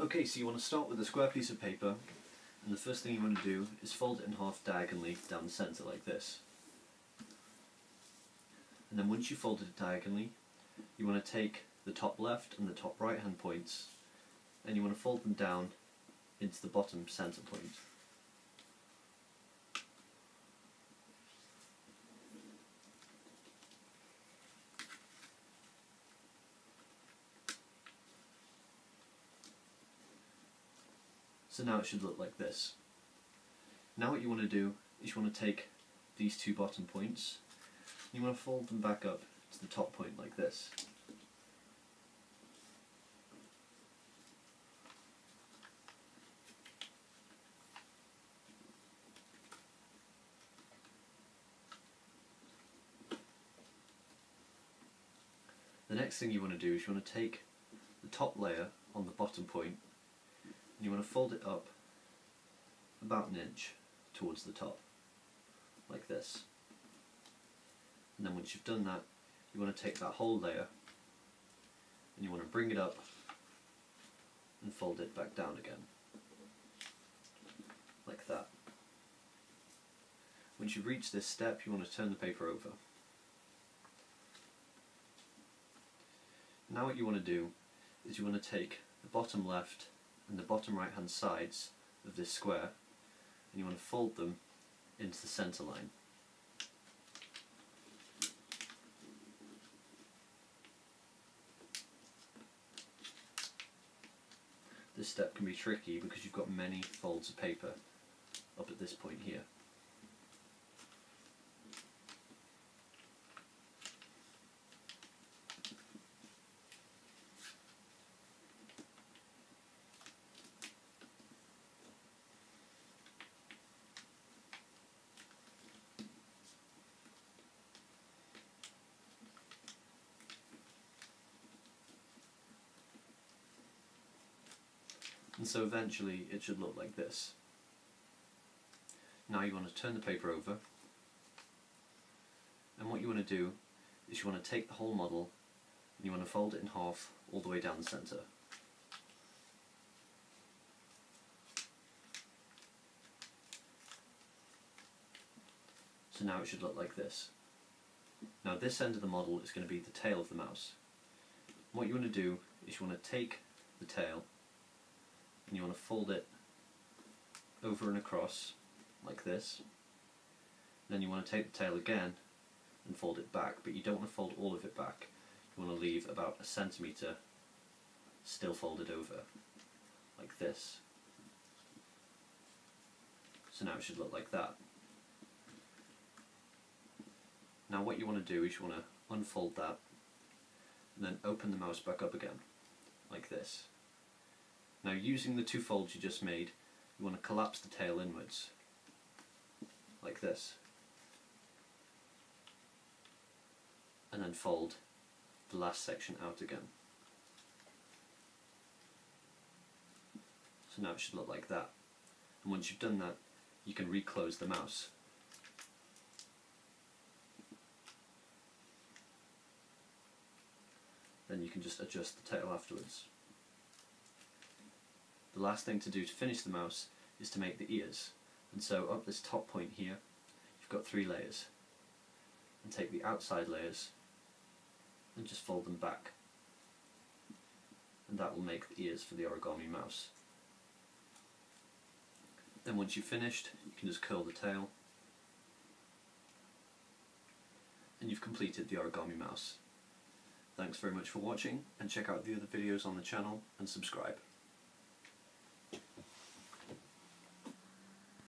Okay, so you want to start with a square piece of paper, and the first thing you want to do is fold it in half diagonally down the centre like this. And then once you've folded it diagonally, you want to take the top left and the top right hand points, and you want to fold them down into the bottom centre point. So now it should look like this. Now what you want to do is you want to take these two bottom points, you want to fold them back up to the top point like this. The next thing you want to do is you want to take the top layer on the bottom point and you want to fold it up about an inch towards the top, like this. And then once you've done that, you want to take that whole layer and you want to bring it up and fold it back down again, like that. Once you've reached this step, you want to turn the paper over. Now what you want to do is you want to take the bottom left and the bottom right hand sides of this square and you want to fold them into the centre line. This step can be tricky because you've got many folds of paper up at this point here. And so eventually it should look like this. Now you want to turn the paper over and what you want to do is you want to take the whole model and you want to fold it in half all the way down the centre. So now it should look like this. Now this end of the model is going to be the tail of the mouse. What you want to do is you want to take the tail and you want to fold it over and across like this. Then you want to take the tail again and fold it back, but you don't want to fold all of it back. You want to leave about a centimetre still folded over, like this. So now it should look like that. Now what you want to do is you want to unfold that and then open the mouse back up again, like this. Now using the two folds you just made, you want to collapse the tail inwards, like this. And then fold the last section out again. So now it should look like that. And once you've done that, you can reclose the mouse. Then you can just adjust the tail afterwards. The last thing to do to finish the mouse is to make the ears. And so up this top point here, you've got three layers. And take the outside layers and just fold them back. And that will make the ears for the origami mouse. Then once you've finished, you can just curl the tail. And you've completed the origami mouse. Thanks very much for watching and check out the other videos on the channel and subscribe.